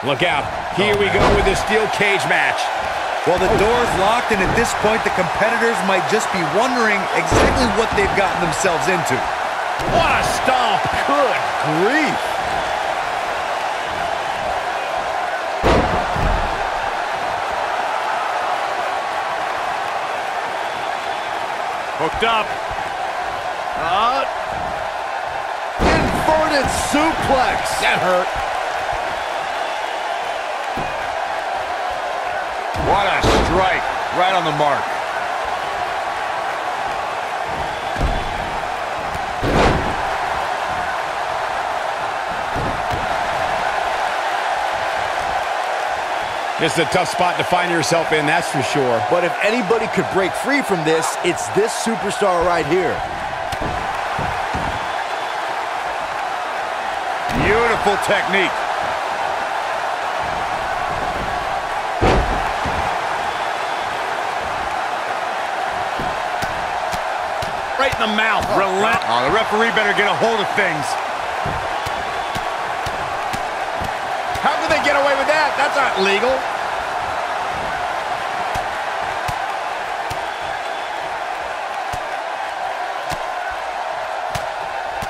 Look out. Here we go with the steel cage match. Well, the door's locked, and at this point, the competitors might just be wondering exactly what they've gotten themselves into. What a stomp. Good grief. Hooked up. Uh, inverted suplex. That hurt. What a strike. Right on the mark. This is a tough spot to find yourself in, that's for sure. But if anybody could break free from this, it's this superstar right here. Beautiful technique. In the mouth. Relent. Oh, the referee better get a hold of things. How did they get away with that? That's not legal.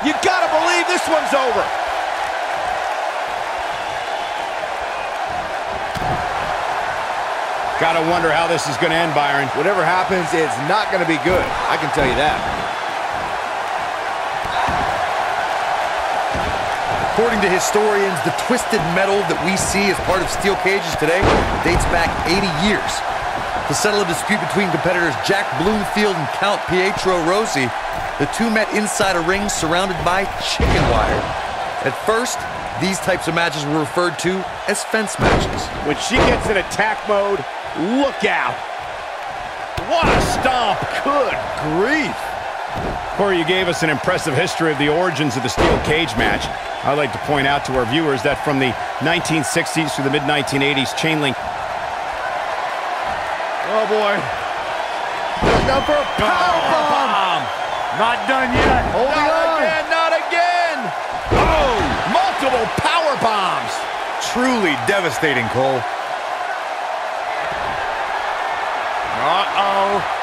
You gotta believe this one's over. Gotta wonder how this is gonna end, Byron. Whatever happens, it's not gonna be good. I can tell you that. According to historians, the twisted metal that we see as part of steel cages today dates back 80 years. To settle a dispute between competitors Jack Bloomfield and Count Pietro Rossi, the two met inside a ring surrounded by chicken wire. At first, these types of matches were referred to as fence matches. When she gets in attack mode, look out. What a stomp. Good grief. Corey, you gave us an impressive history of the origins of the steel cage match. I'd like to point out to our viewers that from the 1960s through the mid-1980s, chain link Oh, boy. Now for a powerbomb. Not done yet. Holding Not on. again, not again. Oh, multiple power bombs. Truly devastating, Cole. Uh-oh.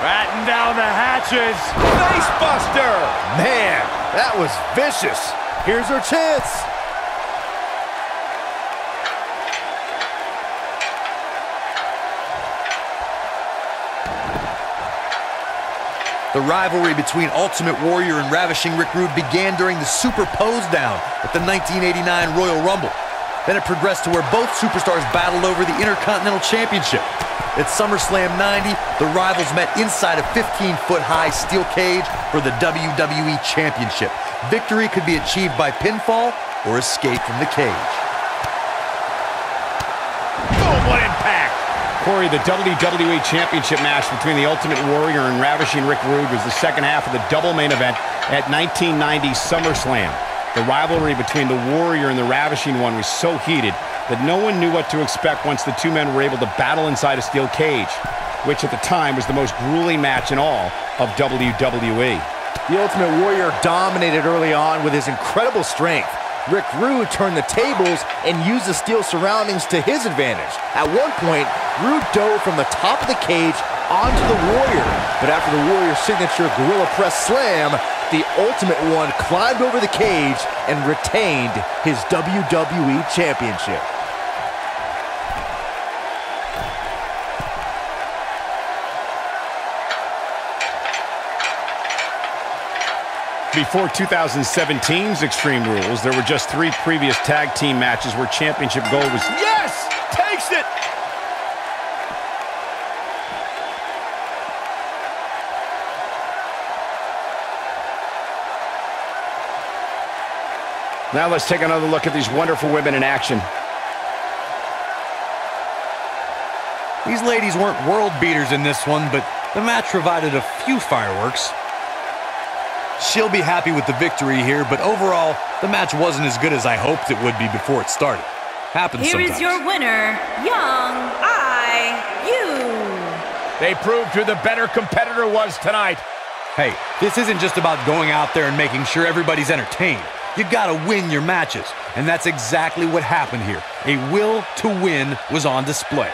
Batten down the hatches. Facebuster. Man, that was vicious. Here's her chance. The rivalry between Ultimate Warrior and Ravishing Rick Rude began during the Super Pose Down at the 1989 Royal Rumble. Then it progressed to where both superstars battled over the Intercontinental Championship. At SummerSlam 90, the rivals met inside a 15-foot-high steel cage for the WWE Championship. Victory could be achieved by pinfall or escape from the cage. What impact. Corey, the WWE Championship match between the Ultimate Warrior and Ravishing Rick Rude was the second half of the double main event at 1990 SummerSlam. The rivalry between the Warrior and the Ravishing one was so heated that no one knew what to expect once the two men were able to battle inside a steel cage, which at the time was the most grueling match in all of WWE. The Ultimate Warrior dominated early on with his incredible strength. Rick Rude turned the tables and used the steel surroundings to his advantage. At one point, Rude dove from the top of the cage onto the Warrior. But after the Warrior's signature Gorilla Press Slam, the Ultimate One climbed over the cage and retained his WWE Championship. Before 2017's Extreme Rules, there were just three previous tag team matches where championship gold was Yes! Takes it! Now let's take another look at these wonderful women in action. These ladies weren't world beaters in this one, but the match provided a few fireworks. She'll be happy with the victory here, but overall, the match wasn't as good as I hoped it would be before it started. Happens Here sometimes. is your winner, Young I You. They proved who the better competitor was tonight. Hey, this isn't just about going out there and making sure everybody's entertained. you gotta win your matches. And that's exactly what happened here. A will to win was on display.